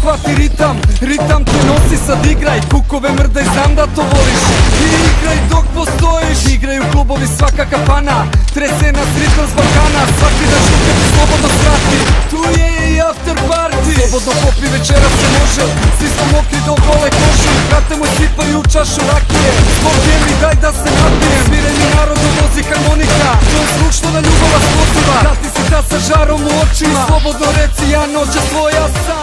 uhvati ritam Ritam te nosi sad igraj Kukove mrdaj znam da to voliš. I igraj dok postojiš Igraju klubovi svaka kapana. Trese nas ritam s Balkana Svaki da šuka ti slobodno srati Tu je i after party. Slobodno popi večera se može. Svi smo mokri do gole koši. Brate moj sipaju u čašu rakije. Zbog mi daj da se napijem Sviranje narodu vozi harmonika To je zvuk što na ljubava sposoba Da ti si ta sa žarom u očima. Slobodno reci ja noća tvoja sam.